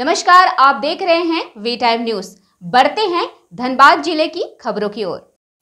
नमस्कार, आप देख रहे हैं वी टाइम न्यूज़ बढ़ते हैं धनबाद ज़िले की खबरों की ओर।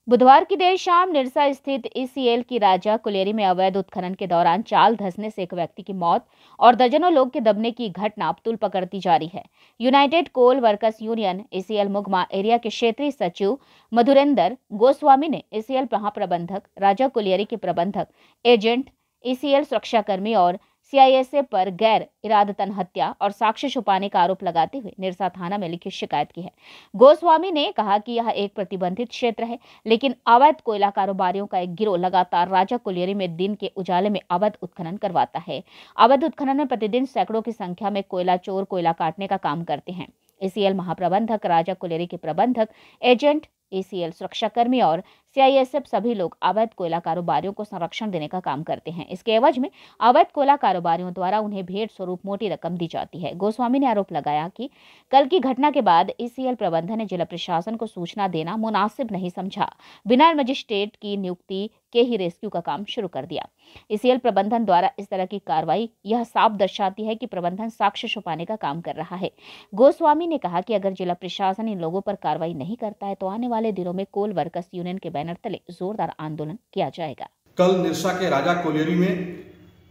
बुधवार की देर शाम निरसा स्थित ईसीएल की राजा कुलेरी में अवैध उत्खनन के दौरान चाल धसने से एक व्यक्ति की मौत और दर्जनों लोग के दबने की घटना तुल पकड़ती जा रही है। United coal workers union ECL Mugma area के क्षेत्रीय सचिव मधुरेंद्र गोस्वामी ने ईसीएल महाप्रबंधक, राजा कुलेरी के प्रबंधक, एजेंट ईसीएल सुरक्षाकर्मी और सीआईएसएफ पर गैर इरादतन हत्या और साक्ष्य छुपाने का आरोप लगाते हुए निरसा थाना में लिखित शिकायत की है। गोस्वामी ने कहा कि यह एक प्रतिबंधित क्षेत्र है, लेकिन अवैध कोयला कारोबारियों का एक गिरोह लगातार राजा कुलियरी में दिन के उजाले में अवैध उत्खनन करवाता है। अवैध उत्खनन में प्रतिदिन सैकड़ों की संख्या में कोयला चोर कोयला काटने का काम करते हैं। एसीएल महाप्रबंधक, राजा कुलेरी के प्रबंधक, एजेंट, एसीएल सुरक्षाकर्मी और सीआईएसएफ सभी लोग अवैध कोयला कारोबारियों को संरक्षण देने का काम करते हैं। इसके एवज में अवैध कोयला कारोबारियों द्वारा उन्हें भेंट स्वरूप मोटी रकम दी जाती है। गोस्वामी ने आरोप लगाया कि कल की घटना के बाद ईसीएल प्रबंधन ने जिला प्रशासन को सूचना देना मुनासिब नहीं समझा। बिना मजिस्ट्रेट की नियुक्ति के ही रेस्क्यू का काम शुरू कर दिया। ईसीएल प्रबंधन द्वारा इस तरह की कार्रवाई यह साफ़ दर्शाती है कि प्रबंधन साक्ष्य छुपाने का काम कर रहा है। गोस्वामी ने कहा कि अगर जिला प्रशासन इन लोगों पर कार्रवाई नहीं करता है तो आने वाले दिनों में कोल वर्कर्स यूनियन के बैनर तले जोरदार आंदोलन किया जाएगा। कल निरसा के राजा कोलेरी में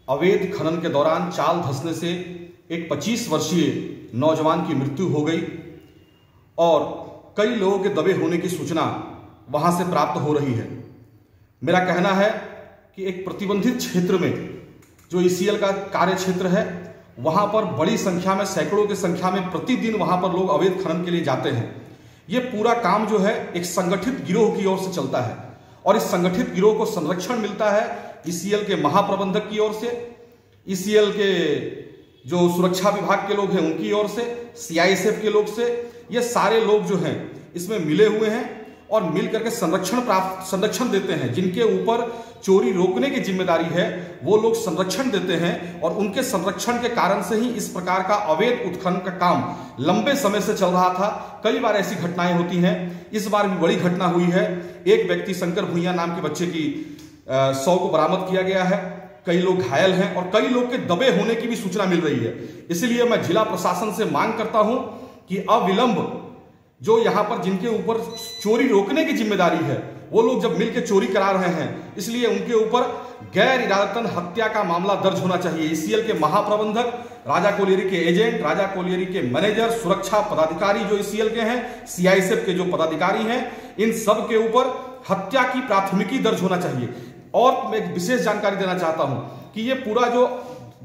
अवैध खनन के दौरान चाल धसने से एक 25 वर्षीय नौजवान की मृत्यु हो गई और कई लोगों के दबे होने की सूचना वहाँ से प्राप्त हो रही है। मेरा कहना है कि एक प्रतिबंधित क्षेत्र में, जो ईसीएल का कार्य क्षेत्र है, वहाँ पर बड़ी संख्या में सैकड़ों की संख्या में प्रतिदिन वहाँ पर लोग अवैध खनन के लिए जाते हैं। ये पूरा काम जो है एक संगठित गिरोह की ओर से चलता है। और इस संगठित गिरोह को संरक्षण मिलता है ईसीएल के महाप्रबंधक की ओर से ईसीएल के जो सुरक्षा विभाग के लोग हैं उनकी ओर से सीआईएसएफ के लोग से, ये सारे लोग जो हैं इसमें मिले हुए हैं। और मिल करके संरक्षण प्राप्त, संरक्षण देते हैं। जिनके ऊपर चोरी रोकने की ज़िम्मेदारी है, वो लोग संरक्षण देते हैं और उनके संरक्षण के कारण से ही इस प्रकार का अवैध उत्खनन का काम लंबे समय से चल रहा था। कई बार ऐसी घटनाएँ होती हैं। इस बार भी बड़ी घटना हुई है। एक व्यक्ति शंकर भुइया नाम के बच्चे की सौ को बरामद किया गया है। कई लोग घायल हैं और कई लोग के दबे होने की भी सूचना मिल रही है। इसलिए मैं जिला प्रशासन से मांग करता हूँ कि अविलंब जो यहाँ पर जिनके ऊपर चोरी रोकने की ज़िम्मेदारी है, वो लोग जब मिलकर चोरी करा रहे हैं, इसलिए उनके ऊपर गैर इरादतन हत्या का मामला दर्ज होना चाहिए। ईसीएल के महाप्रबंधक, राजा कोलियरी के एजेंट, राजा कोलियरी के मैनेजर, सुरक्षा पदाधिकारी जो ईसीएल के हैं, सीआईएसएफ के जो पदाधिकारी हैं, इन सब के ऊपर हत्या की प्राथमिकी दर्ज होना चाहिए। और मैं एक विशेष जानकारी देना चाहता हूँ कि ये पूरा जो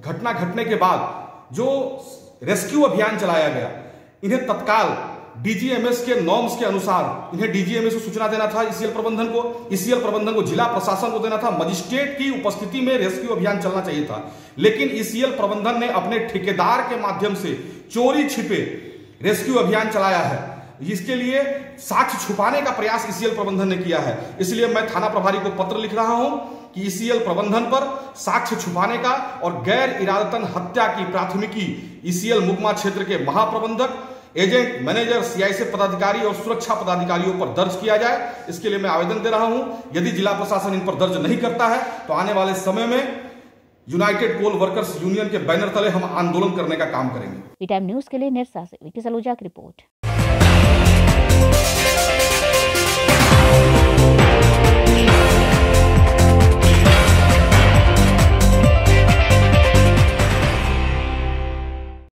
घटना घटने के बाद जो रेस्क्यू अभियान चलाया गया, इन्हें तत्काल डीजीएमएस के नॉर्म्स के अनुसार इन्हें डीजीएमएस को सूचना देना था ईसीएल प्रबंधन को ईसीएल प्रबंधन को जिला प्रशासन को देना था, मजिस्ट्रेट की उपस्थिति में रेस्क्यू अभियान चलना चाहिए था। लेकिन ईसीएल प्रबंधन ने अपने ठेकेदार के माध्यम से चोरी छिपे रेस्क्यू अभियान चलाया है। इसके लिए साक्ष्य छुपाने का प्रयास ईसीएल प्रबंधन ने किया है। इसलिए मैं थाना प्रभारी को पत्र लिख रहा हूँ कि ईसीएल प्रबंधन पर साक्ष्य छुपाने का और गैर इरादतन हत्या की प्राथमिकी ईसीएल मुकमा क्षेत्र के महाप्रबंधक एजेंट, मैनेजर सीआईसी पदाधिकारी और सुरक्षा पदाधिकारियों पर दर्ज किया जाए। इसके लिए मैं आवेदन दे रहा हूँ। यदि जिला प्रशासन इन पर दर्ज नहीं करता है तो आने वाले समय में यूनाइटेड कोल वर्कर्स यूनियन के बैनर तले हम आंदोलन करने का काम करेंगे। न्यूज़ के लिए से विकी सलूजा की रिपोर्ट।